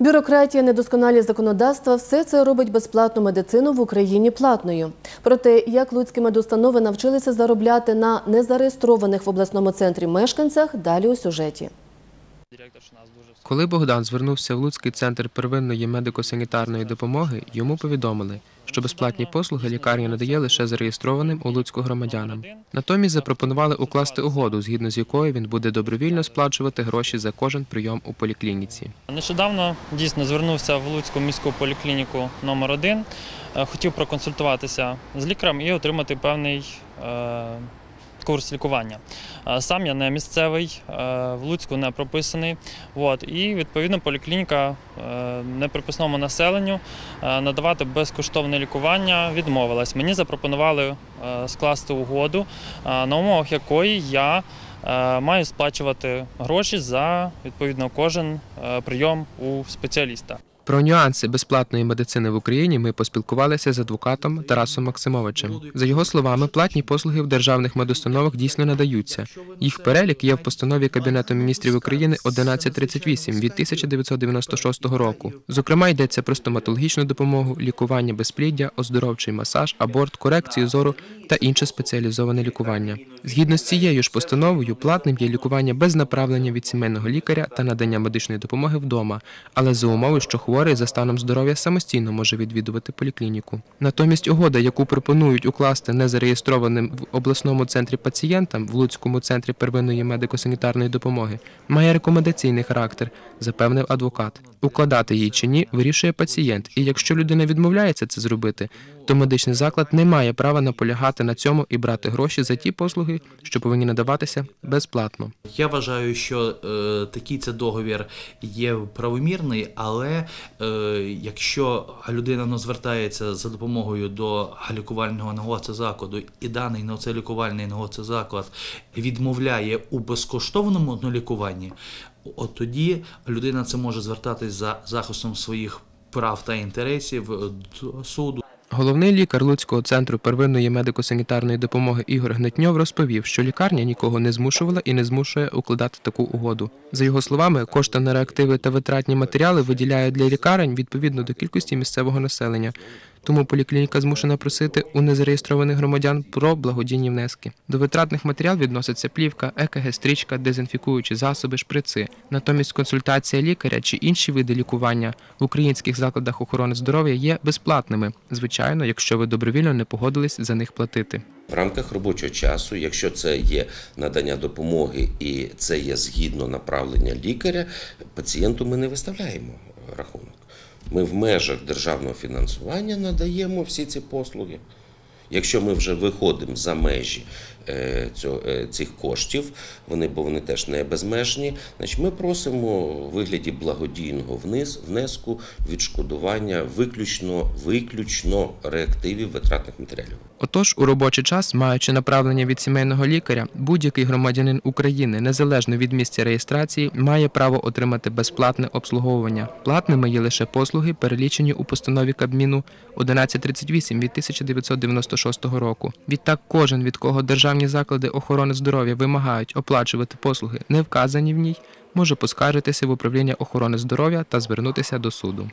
Бюрократія, недосконалі законодавства – все це робить безплатну медицину в Україні платною. Про те, як луцькі медустанови навчилися заробляти на незареєстрованих в обласному центрі мешканцях, далі у сюжеті. Коли Богдан звернувся в Луцький центр первинної медико-санітарної допомоги, йому повідомили, що безплатні послуги лікарня надає лише зареєстрованим у Луцьку громадянам. Натомість запропонували укласти угоду, згідно з якою він буде добровільно сплачувати гроші за кожен прийом у поліклініці. Нещодавно дійсно звернувся в Луцьку міську поліклініку номер 1 Хотів проконсультуватися з лікарем і отримати певний е, курс лікування. Е, Сам я не місцевий, е, в Луцьку не прописаний. От, і відповідно поліклініка е, неприписному населенню надавати безкоштовне лікування відмовилась. Мені запропонували скласти угоду, на умовах якої я маю сплачувати гроші за відповідно кожен прийом у спеціаліста. Про нюанси безплатної медицини в Україні ми поспілкувалися з адвокатом Тарасом Максимовичем. За його словами, платні послуги в державних медустановах дійсно надаються. Їх перелік є в постанові Кабінету міністрів України 1138 від 1996 року. Зокрема, йдеться про стоматологічну допомогу, лікування безпліддя, оздоровчий масаж, аборт, корекцію зору та інше спеціалізоване лікування. Згідно з цією ж постановою, платним є лікування без направлення від сімейного лікаря та надання медичної допомоги вдома, але за умови, що хворий за станом здоров'я самостійно може відвідувати поліклініку. Натомість угода, яку пропонують укласти незареєстрованим в обласному центрі пацієнтам в Луцькому центрі первинної медико-санітарної допомоги, має рекомендаційний характер, запевнив адвокат. Укладати її чи ні вирішує пацієнт, і якщо людина відмовляється це зробити, то медичний заклад не має права наполягати на цьому і брати гроші за ті послуги, що повинні надаватися безплатно. Я вважаю, що е, такий це договір є правомірний, але е, якщо людина ну, звертається за допомогою до лікувального закладу, і даний на це лікувальний заклад відмовляє у безкоштовному ну, лікуванні, от тоді людина це може звертатись за захистом своїх прав та інтересів до суду. Головний лікар Луцького центру первинної медико-санітарної допомоги Ігор Гнетньов розповів, що лікарня нікого не змушувала і не змушує укладати таку угоду. За його словами, кошти на реактиви та витратні матеріали виділяють для лікарень відповідно до кількості місцевого населення. Тому поліклініка змушена просити у незареєстрованих громадян про благодійні внески. До витратних матеріалів відноситься плівка, ЕКГ-стрічка, дезінфікуючі засоби, шприци. Натомість консультація лікаря чи інші види лікування в українських закладах охорони здоров'я є безплатними, звичайно, якщо ви добровільно не погодились за них платити. В рамках робочого часу, якщо це є надання допомоги і це є згідно направлення лікаря, пацієнту ми не виставляємо рахунок. Ми в межах державного фінансування надаємо всі ці послуги. Якщо ми вже виходимо за межі е, цього, е, цих коштів, вони, бо вони теж не безмежні, значить ми просимо у вигляді благодійного вниз, внеску відшкодування виключно, виключно реактивів витратних матеріалів. Отож, у робочий час, маючи направлення від сімейного лікаря, будь-який громадянин України, незалежно від місця реєстрації, має право отримати безплатне обслуговування. Платними є лише послуги, перелічені у постанові Кабміну 1138 від 1996 року. Відтак, кожен, від кого державні заклади охорони здоров'я вимагають оплачувати послуги, не вказані в ній, може поскаржитися в управління охорони здоров'я та звернутися до суду.